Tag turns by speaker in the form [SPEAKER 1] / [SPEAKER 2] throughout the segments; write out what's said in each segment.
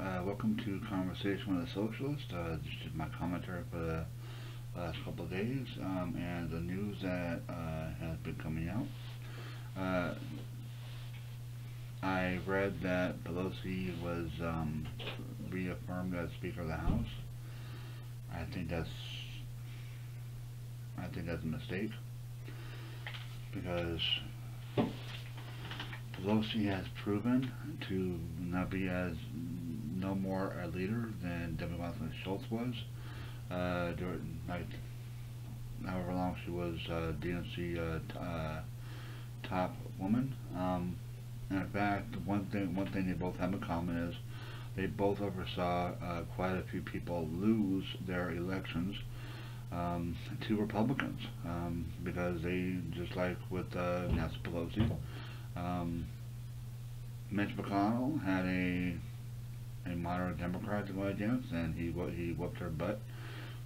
[SPEAKER 1] Uh, welcome to Conversation with a Socialist. Uh, this is my commentary for the last couple of days um, and the news that uh, has been coming out. Uh, I read that Pelosi was um, reaffirmed as Speaker of the House. I think that's I think that's a mistake because Pelosi has proven to not be as no more a leader than Debbie Wasserman Schultz was. Uh, during like however long she was uh, DNC uh, uh, top woman. Um, in fact, one thing one thing they both have in common is they both oversaw uh, quite a few people lose their elections um, to Republicans um, because they just like with uh, Nancy Pelosi. Um, Mitch McConnell had a a moderate Democrat to go against, and he he whooped her butt.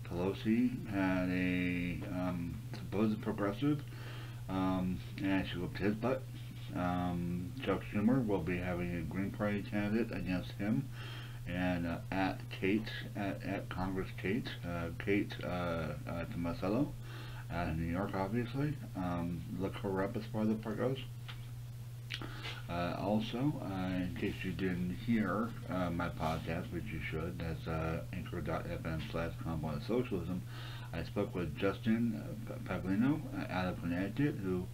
[SPEAKER 1] Pelosi had a um, supposed progressive, um, and she whooped his butt. Um, Chuck Schumer will be having a Green Party candidate against him, and uh, at Kate at, at Congress Kate uh, Kate uh, uh, Tomasello, New York, obviously. Um, look her up as far as the part goes. Uh, also, uh, in case you didn't hear uh, my podcast, which you should, that's uh, anchor.fm slash Convoy Socialism, I spoke with Justin Paglino out of Connecticut, who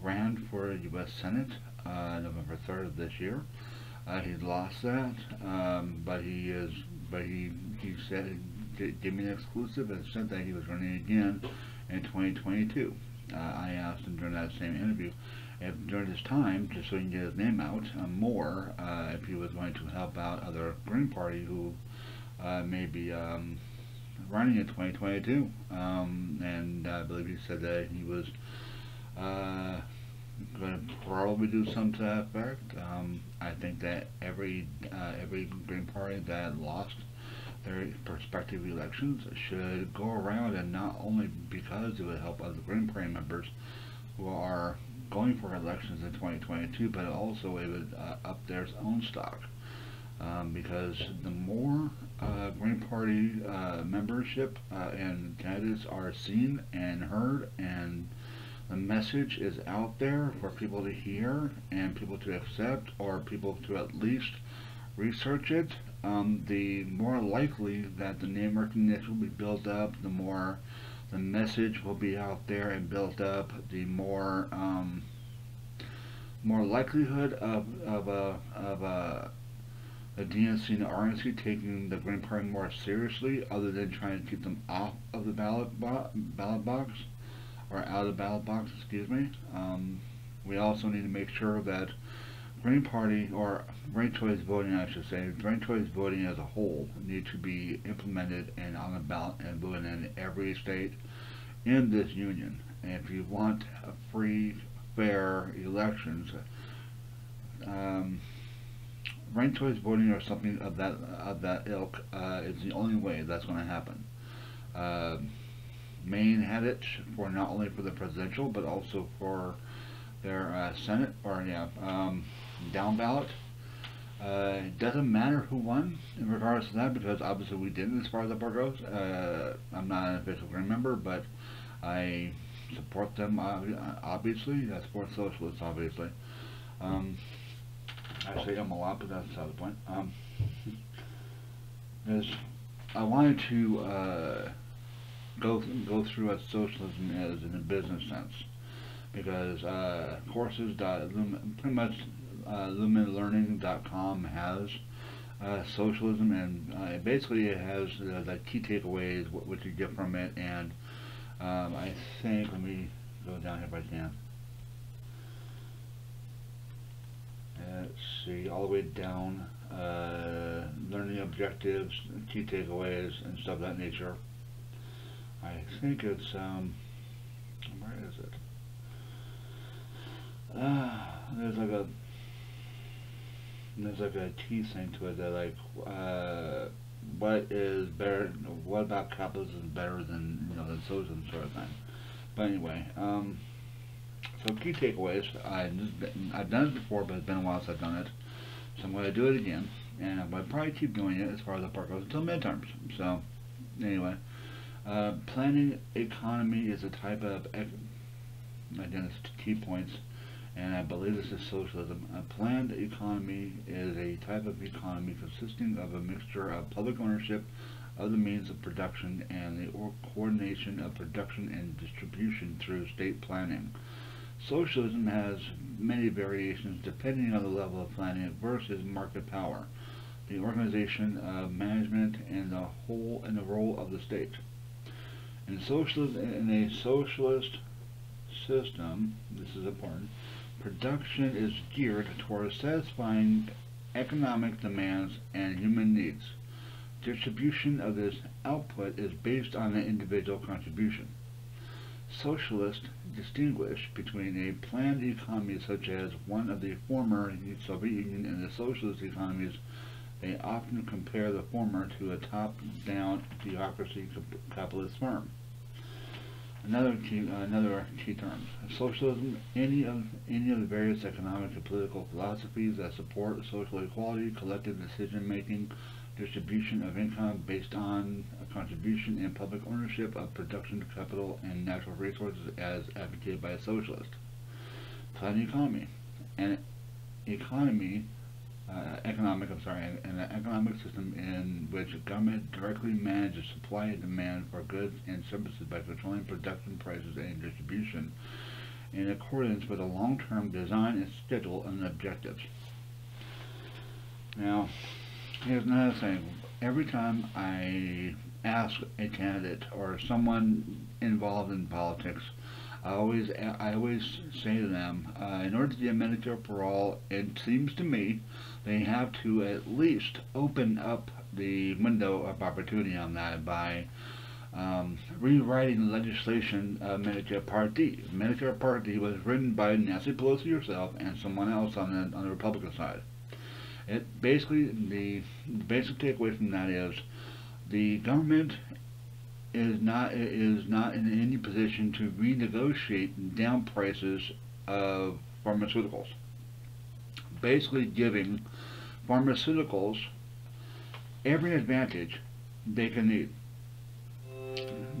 [SPEAKER 1] ran for U.S. Senate November 3rd of this year. he lost that, um, but he is, but he he said gave me an exclusive and said that he was running again in 2022. I asked him during that same interview if during this time, just so he can get his name out uh, more, uh, if he was going to help out other Green Party who uh, may be um, running in 2022. Um, and I believe he said that he was uh, going to probably do some to that effect. Um, I think that every uh, every Green Party that lost their prospective elections should go around and not only because it would help other Green Party members who are going for elections in 2022, but also it would uh, up their own stock. Um, because the more uh, Green Party uh, membership uh, and candidates are seen and heard, and the message is out there for people to hear and people to accept, or people to at least research it, um, the more likely that the name recognition will be built up, the more the message will be out there and built up, the more um, more likelihood of of a of a, a DNC and the RNC taking the Green Party more seriously, other than trying to keep them off of the ballot bo ballot box or out of the ballot box. Excuse me. Um, we also need to make sure that Green Party or Green Choice voting, I should say, Green Choice voting as a whole need to be implemented and on the ballot and voted in every state in this union. And if you want free, fair elections, um, ranked choice voting or something of that of that ilk uh, is the only way that's going to happen. Uh, Maine had it for not only for the presidential but also for their uh, Senate or yeah um, down ballot. Uh, it doesn't matter who won in regards to that because obviously we didn't as far as the part goes. Uh, I'm not an official Green member, but I support them obviously. I support socialists obviously. Um, I say them a lot, but that's the point. Um, is I wanted to uh, go go through what socialism is in a business sense because uh, courses pretty much uh, lumenlearning.com has uh, socialism, and uh, basically it has uh, the key takeaways, what, what, you get from it, and um, I think, let me go down here if I can. Let's see, all the way down, uh, learning objectives, key takeaways, and stuff of that nature. I think it's, um, where is it? Uh, there's like a there's like a a T thing to it that like uh, what is better what about capitalism is better than you know than socialism sort of thing. But anyway, um, so key takeaways. I I've done it before, but it's been a while since I've done it, so I'm going to do it again. and I'll probably keep doing it as far as the part goes until midterms. So, anyway, uh, planning economy is a type of, again, it's key points, and I believe this is socialism. A planned economy is a type of economy consisting of a mixture of public ownership of the means of production and the coordination of production and distribution through state planning. Socialism has many variations depending on the level of planning versus market power, the organization of management, and the whole and the role of the state. In socialism, in a socialist system, this is important, production is geared towards satisfying economic demands and human needs. Distribution of this output is based on the individual contribution. Socialists distinguish between a planned economy such as one of the former Soviet Union and the socialist economies. They often compare the former to a top-down bureaucracy capitalist firm. Another key, uh, another key term: socialism. Any of any of the various economic and political philosophies that support social equality, collective decision making, distribution of income based on a contribution and public ownership of production capital and natural resources as advocated by a socialist. Planned economy. An economy, uh, economic, I'm sorry, an, economic system in which government directly manages supply and demand for goods and services by controlling production prices and distribution in accordance with a long-term design and schedule and objectives. Now, here's another thing. Every time I ask a candidate or someone involved in politics, I always I always say to them, uh, in order to get Medicare for all, it seems to me they have to at least open up the window of opportunity on that by um, rewriting the legislation of Medicare Part D. Medicare Part D was written by Nancy Pelosi herself and someone else on the on the Republican side. It basically the basic takeaway from that is the government is not is not in any position to renegotiate down prices of pharmaceuticals. Basically, giving pharmaceuticals every advantage they can need.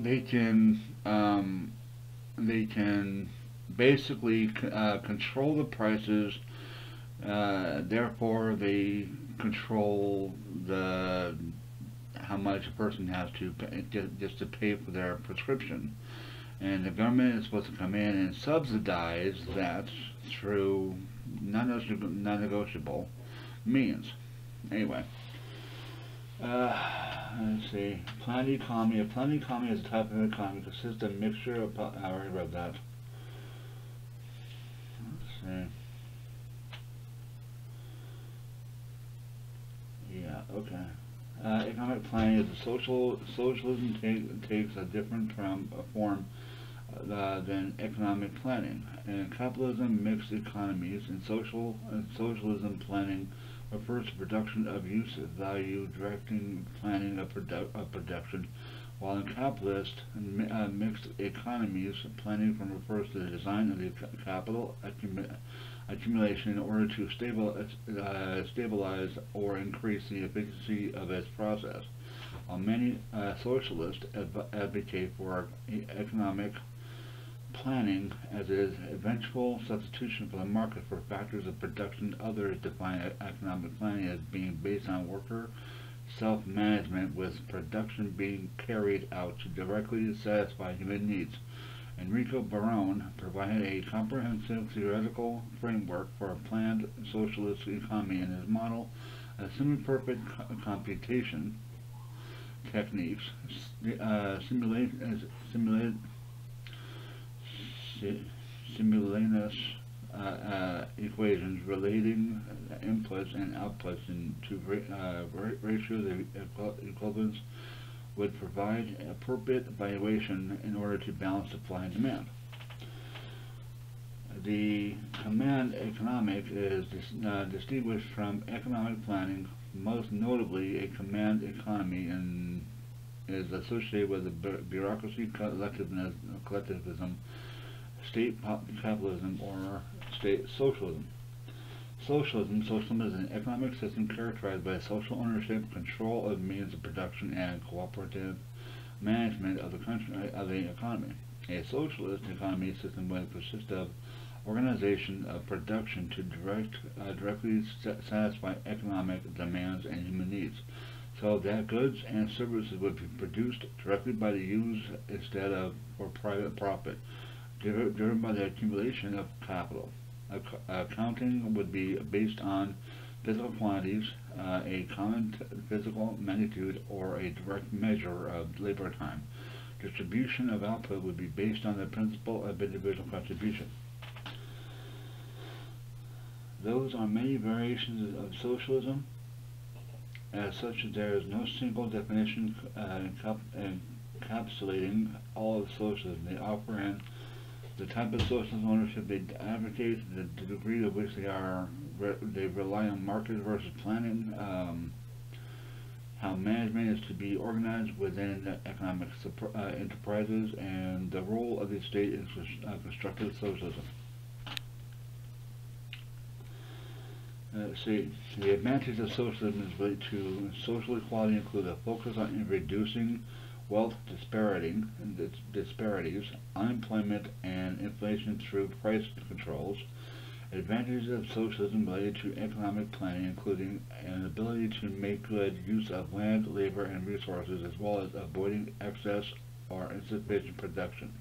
[SPEAKER 1] They can um, they can basically uh, control the prices uh, therefore, they control the how much a person has to pay, just to pay for their prescription. And the government is supposed to come in and subsidize that through non-negotiable means. Anyway, uh, let's see. Planned economy. A planned economy is a type of economy that consists of a mixture of. I already read that. Let's see. Yeah, Okay. Uh, economic planning is a social socialism take, takes a different from, a form uh, than economic planning. And capitalism mixed economies and social and socialism planning refers to production of use of value, directing planning of, produ of production, while in capitalist uh, mixed economies, planning refers to the design of the capital, accumulation in order to stabilize, uh, stabilize or increase the efficiency of its process. While many uh, socialists advocate for economic planning as an eventual substitution for the market for factors of production, others define economic planning as being based on worker self-management with production being carried out to directly satisfy human needs. Enrico Barone provided a comprehensive theoretical framework for a planned socialist economy in his model of semi-perfect computation techniques, uh, uh, simultaneous uh, uh, equations relating inputs and outputs into uh, ratios of equivalence would provide appropriate valuation in order to balance supply and demand. The command economic is dis uh, distinguished from economic planning, most notably a command economy and is associated with the bureaucracy, collectivism, state capitalism, or state socialism. Socialism. Socialism is an economic system characterized by social ownership, control of means of production, and cooperative management of the country of the economy. A socialist economy system would consist of organization of production to direct uh, directly satisfy economic demands and human needs, so that goods and services would be produced directly by the use instead of for private profit, driven by the accumulation of capital. Accounting would be based on physical quantities, uh, a common physical magnitude, or a direct measure of labor time. Distribution of output would be based on the principle of individual contribution. Those are many variations of socialism. As such, there is no single definition uh, encapsulating all of socialism. They offer in the type of socialist ownership they advocate, the, the degree to which they are re, they rely on market versus planning, um, how management is to be organized within economic uh, enterprises, and the role of the state in uh, constructive socialism. Uh, see, the advantages of socialism is related to social equality include a focus on reducing wealth disparity, disparities, unemployment, and inflation through price controls. Advantages of socialism related to economic planning, including an ability to make good use of land, labor, and resources, as well as avoiding excess or insufficient production.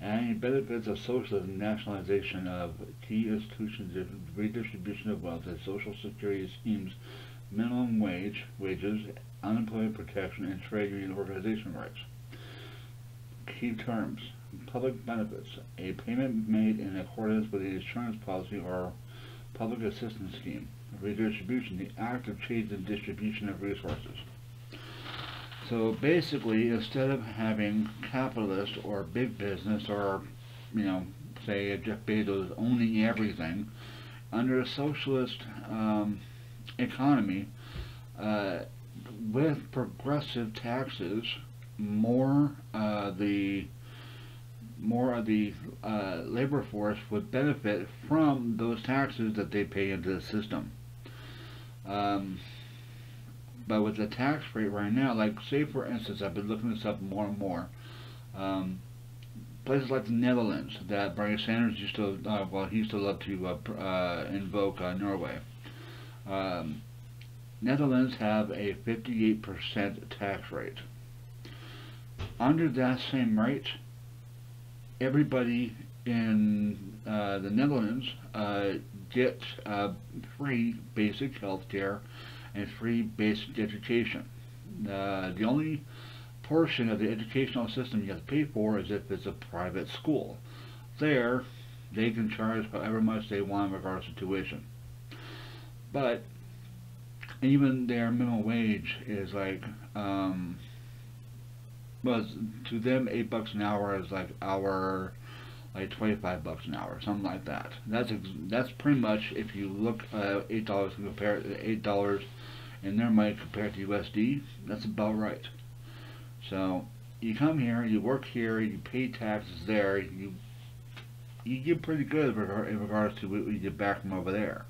[SPEAKER 1] And benefits of socialism, nationalization of key institutions, redistribution of wealth, and social security schemes, minimum wage, wages, unemployment protection, and trade union organization rights. Key terms. Public benefits. A payment made in accordance with the insurance policy or public assistance scheme. Redistribution. The act of change and distribution of resources. So basically, instead of having capitalists or big business or, you know, say Jeff Bezos owning everything, under a socialist um, economy, uh, with progressive taxes, more uh, the more of the uh, labor force would benefit from those taxes that they pay into the system. Um, but with the tax rate right now, like say for instance, I've been looking this up more and more. Um, places like the Netherlands that Bernie Sanders used to, uh, well, he used to love to uh, uh invoke uh, Norway. Um, Netherlands have a 58% tax rate. Under that same rate, everybody in uh, the Netherlands uh, get uh, free basic health care and free basic education. Uh, the only portion of the educational system you have to pay for is if it's a private school. There, they can charge however much they want in regards to tuition. But even their minimum wage is like um well to them eight bucks an hour is like our like 25 bucks an hour something like that. That's that's pretty much if you look uh, eight dollars compare eight dollars in their money compared to USD that's about right. So you come here you work here you pay taxes there you you get pretty good in regards to what you get back from over there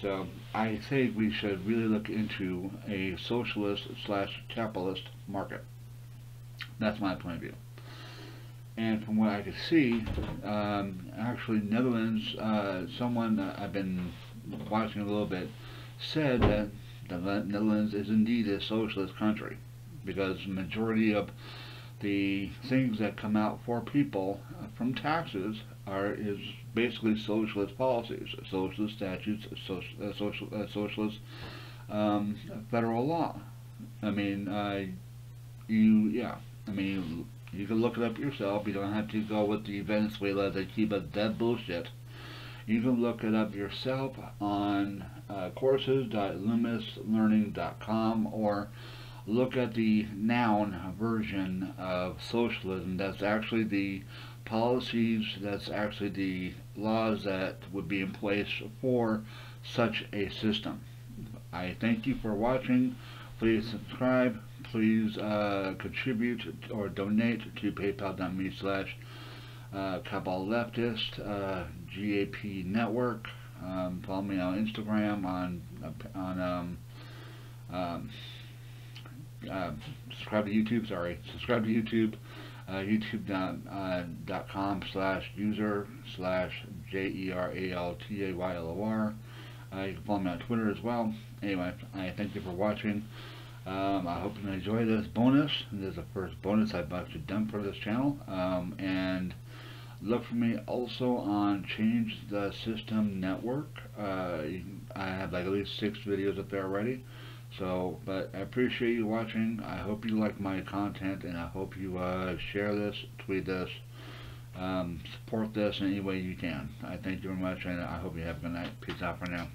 [SPEAKER 1] so I think we should really look into a socialist slash capitalist market. That's my point of view. And from what I could see, um, actually Netherlands, uh, someone I've been watching a little bit, said that the Netherlands is indeed a socialist country because the majority of the things that come out for people from taxes are is basically socialist policies, socialist statutes, social, uh, social, uh, socialist um, federal law. I mean, uh, you, yeah, I mean, you can look it up yourself. You don't have to go with the Venezuela, the Cuba, that bullshit. You can look it up yourself on uh, or look at the noun version of socialism. That's actually the policies, that's actually the laws that would be in place for such a system. I thank you for watching. Please subscribe. Please uh, contribute or donate to paypal.me slash uh, Cabal Leftist, uh, GAP Network. Um, follow me on Instagram, on on um, um, uh, subscribe to YouTube. Sorry, subscribe to YouTube. Uh, YouTube.com uh, slash user slash J E R A L T A Y L O R. Uh, you can follow me on Twitter as well. Anyway, I thank you for watching. Um, I hope you enjoy this bonus. This is the first bonus I've actually done for this channel. Um, and look for me also on Change the System Network. Uh, I have like at least six videos up there already. So, but I appreciate you watching. I hope you like my content, and I hope you uh, share this, tweet this, um, support this in any way you can. I thank you very much, and I hope you have a good night. Peace out for now.